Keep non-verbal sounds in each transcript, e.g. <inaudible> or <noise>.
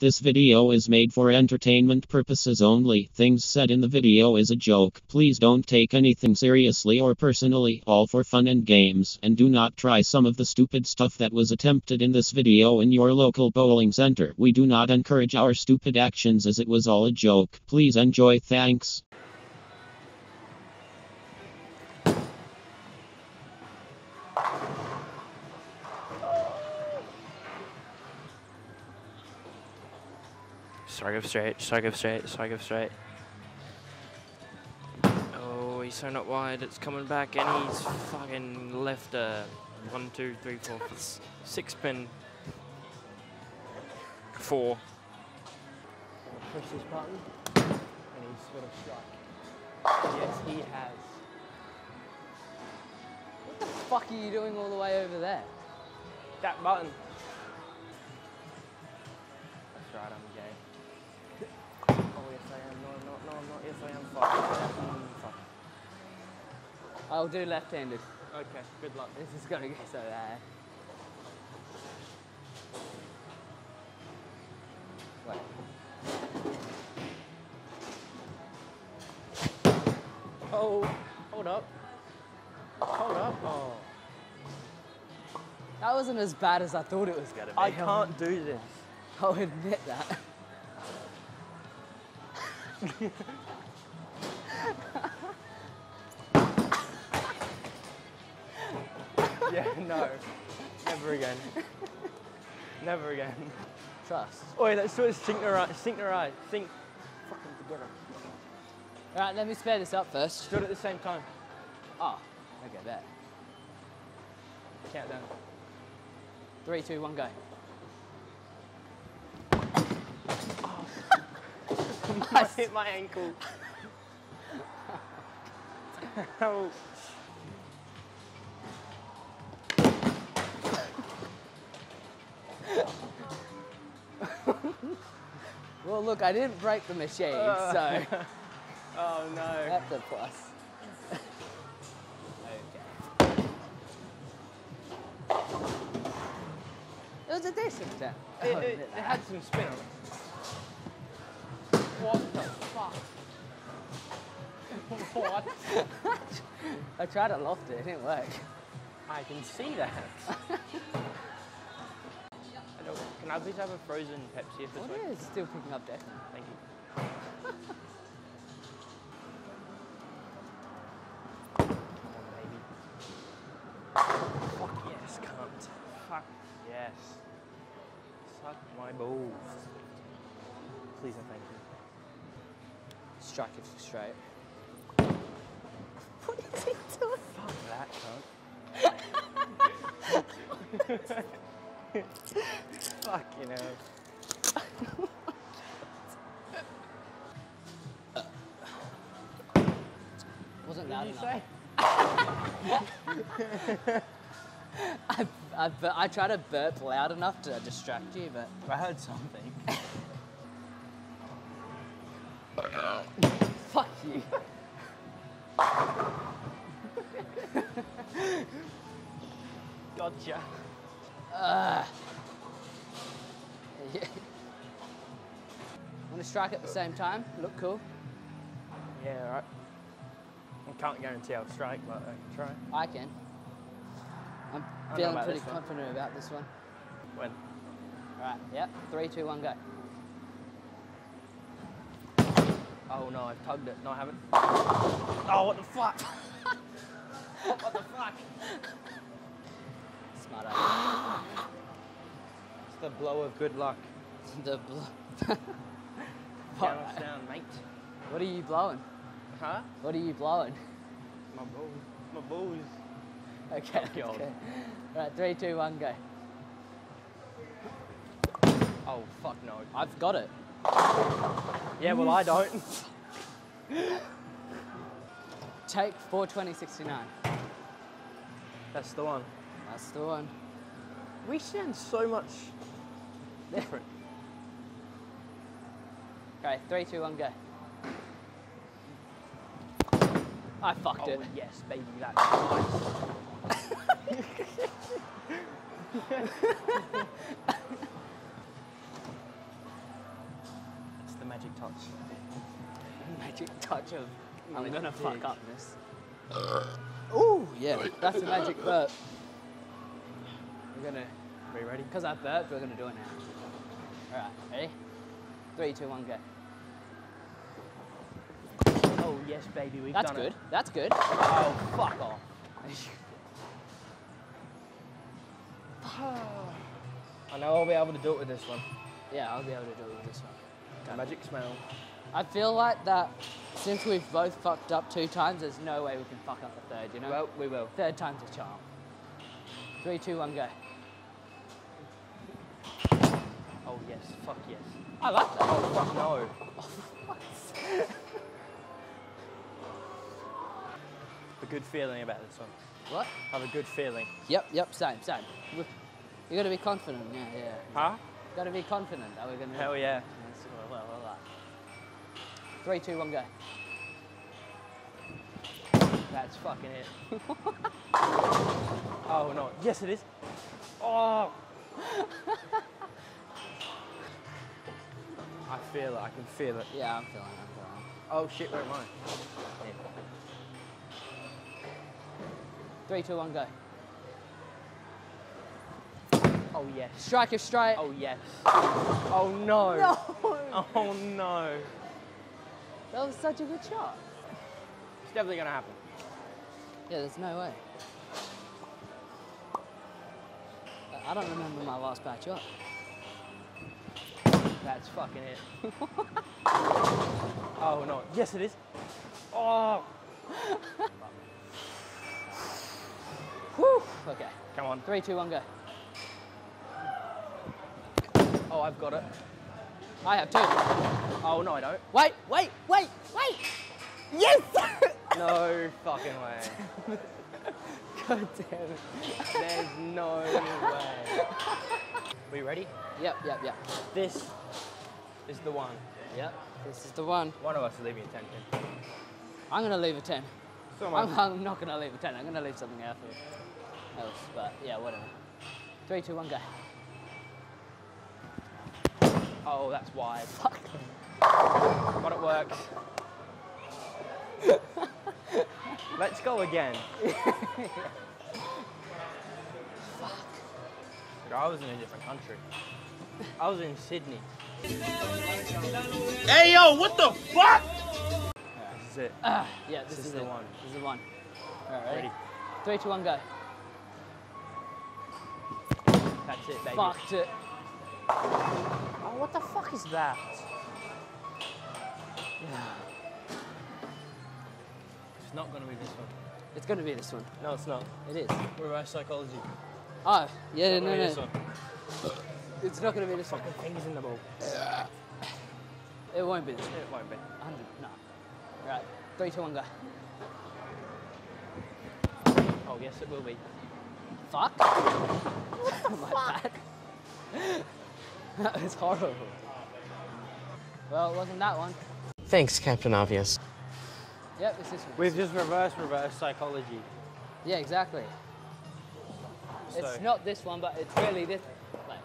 This video is made for entertainment purposes only. Things said in the video is a joke. Please don't take anything seriously or personally, all for fun and games. And do not try some of the stupid stuff that was attempted in this video in your local bowling center. We do not encourage our stupid actions as it was all a joke. Please enjoy. Thanks. Strike up straight, strike up straight, strike up straight. Oh, he's thrown it wide. It's coming back, and he's fucking left a one, two, three, four, s- six pin. Four. push this button, and he's got a strike. Yes, he has. What the fuck are you doing all the way over there? That button. I am. No, I'm not. No, I'm not. Yes, I am. Fuck. Mm, fuck. I'll do left-handed. Okay, good luck. This is gonna get so bad. Wait. Oh, hold up. Hold up. Oh. That wasn't as bad as I thought it was gonna be. I can't do this. I'll admit that. <laughs> Yeah, no. Never again. Never again. Trust. Oi, let's do it synchronized. Synchronized. Sync. Fucking together. All right, let me spare this up first. Do it at the same time. Oh, okay, bet. Countdown. Three, two, one, go. I hit my ankle. <laughs> Ouch. <laughs> Well, look, I didn't break the machine, Uh. so <laughs> Oh no. that's a plus. okay. It was a decent attempt. It, it, it had some spin on it. What the fuck? <laughs> what? I tried to loft it, it didn't work. I can see that. <laughs> I don't, can I please have a frozen Pepsi if this What way? is still picking up Declan? Thank you. Come on, baby. Fuck yes, cunt. Fuck yes. Suck my balls. Please and thank you. Strike it straight. What is he doing? Fuck that, cunt. Fuck you know. Wasn't What loud enough. <laughs> I, I, I tried to burp loud enough to distract you, but I heard something. Gotcha. Ugh. <laughs> Want to strike at the same time? Look cool. Yeah, alright. I can't guarantee I'll strike, but I can try. I can. I'm feeling pretty this one. confident about this one. When? All right. Yep. Three, two, one, go. Oh no, I've tugged it. No, I haven't. Oh, what the fuck? <laughs> what the fuck? Smart idea. It's the blow of good luck. <laughs> the bl- Down, what, down, mate. what are you blowing? Huh? What are you blowing? My balls. My balls. Okay. Fuck you. okay. All right. Three, two, one, go. Oh, fuck no. I've got it. Yeah, well, I don't. <laughs> Take 42069. That's the one. That's the one. We sound so much different. <laughs> Okay. Three, two, one, go. I fucked Oh, it. yes, baby, that's nice. magic touch. magic touch of I'm Yeah, gonna dig. fuck up this. Ooh, yeah, that's a magic burp. We're gonna, Are you ready? because I burped, we're gonna do it now. Alright, ready? Three, two, one, go. Oh yes, baby, we've That's done good. it. That's good. Oh fuck off. <sighs> I know I'll be able to do it with this one. yeah, I'll be able to do it with this one. Magic smell. I feel like that since we've both fucked up two times, there's no way we can fuck up a third, you know? Well, we will. third time's a charm. Three, two, one, go. Oh yes, fuck yes. I like that. Oh fuck no. Oh, a good feeling about this one. What? Have a good feeling. Yep, yep, same, same. You gotta be confident, yeah, yeah. Huh? Gotta be confident that we're gonna. Hell yeah. Well, well, well. Three, two, one, go. That's fucking it. <laughs> oh no. Yes it is. Oh. <laughs> I feel it. I can feel it. Yeah, I'm feeling it, I'm feeling Oh shit, where am I? Three, two, one, go. Oh yes. Strike if straight. Oh yes. Oh no. no! <laughs> Oh no. That was such a good shot. It's definitely gonna happen. Yeah, there's no way. I- I don't remember my last bad shot. That's fucking it. <laughs> oh no. Yes it is. Oh. Whew. Okay. Come on. Three, two, one, go. Oh, I've got it. I have two. Oh no, I don't. Wait, wait, wait, wait! Yes! <laughs> No fucking way. <laughs> God damn it. There's no way. We ready? Yep, yep, yep. This is the one. Yep. This is the one. One of us is leaving a 10 pin. I'm gonna leave a 10. So I'm. I'm not gonna leave a 10. I'm gonna leave something else. else but yeah, whatever. Three, two, one, go. Oh, that's wide. Fuck. But it works. <laughs> Let's go again. <laughs> Fuck. I was in a different country. I was in Sydney. Hey yo, what the fuck? This is it. Ah, yeah, this, This is, is the it. one. This is the one. All right, ready? Ready? Three, two, one, go. That's it, baby. Fucked it. Oh, what the fuck is that? It's not gonna be this one. It's gonna be this one. No, it's not. It is. Reverse psychology. Oh, yeah, It's no, gonna be this no. It's not gonna be this one. Fucking fingers in the ball. It won't be this one. It won't be. 100, no. Right, three, two, one, go. Oh, yes, it will be. Fuck. <laughs> My bad. <laughs> that was horrible. Well, it wasn't that one. Thanks, Captain Obvious. Yep, it's this one. We've just reversed reverse psychology. Yeah, exactly. It's So- not this one, but it's really this. Fuck.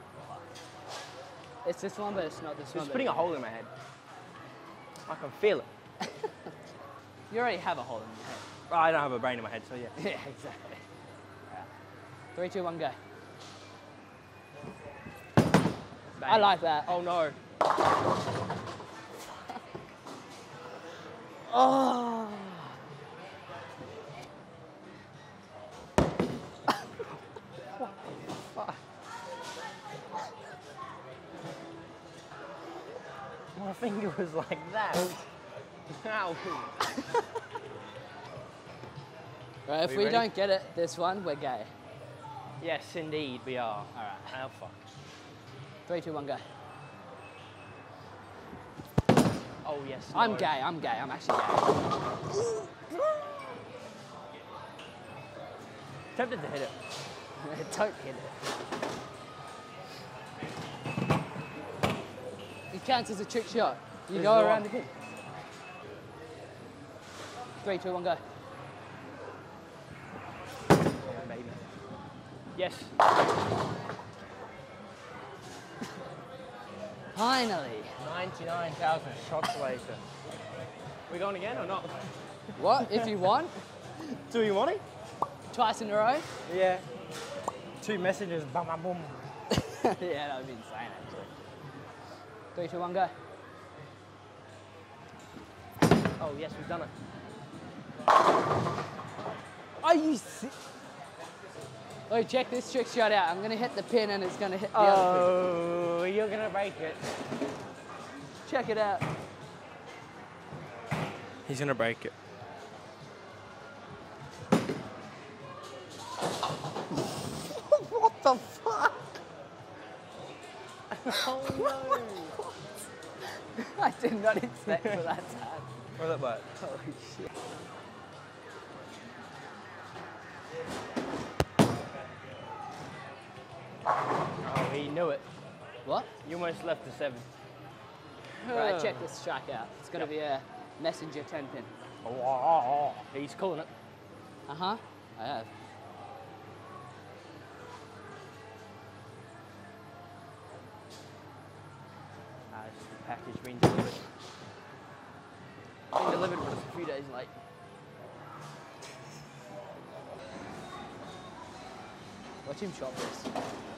It's this one, but it's not this one. It's putting a hole in my head. I can feel it. <laughs> You already have a hole in your head. Well, I don't have a brain in my head, so yeah. <laughs> Yeah, exactly. Right. Three, two, one, go. I like that. Oh no. <laughs> Oh. Finger was like that. Oh. Ow. <laughs> Right, if we we ready? don't get it, this one, we're gay. Yes, indeed, we are. All right. Oh, fuck. Three, two, one, go. Oh, yes. I'm no. gay. I'm gay. I'm actually gay. Tempted to hit it. <laughs> don't hit it. It counts as a trick shot. You go the around one. the pin. Three, two, one, go. Yes. <laughs> Finally. 99,000 shots later. We going again or not? <laughs> What? If you want? Do you want it? Twice in a row? Yeah. Two messages, bam, boom. <laughs> yeah, that would be insane actually. Three, two, one, go. Oh, yes, we've done it. Are you si- Oh, check this trick shot out. I'm gonna hit the pin and it's gonna hit the other Oh, you're gonna break it. Check it out. He's gonna break it. Did not expect for that to happen. Well, that worked. Holy shit. Oh, he knew it. What? You almost left the seven. Right, check <sighs> this strike out. It's gonna Yep. be a messenger 10 pin. Oh, oh, oh, oh. He's calling it. Uh huh. I have. Been delivered, it's a few days late. Watch him chop this.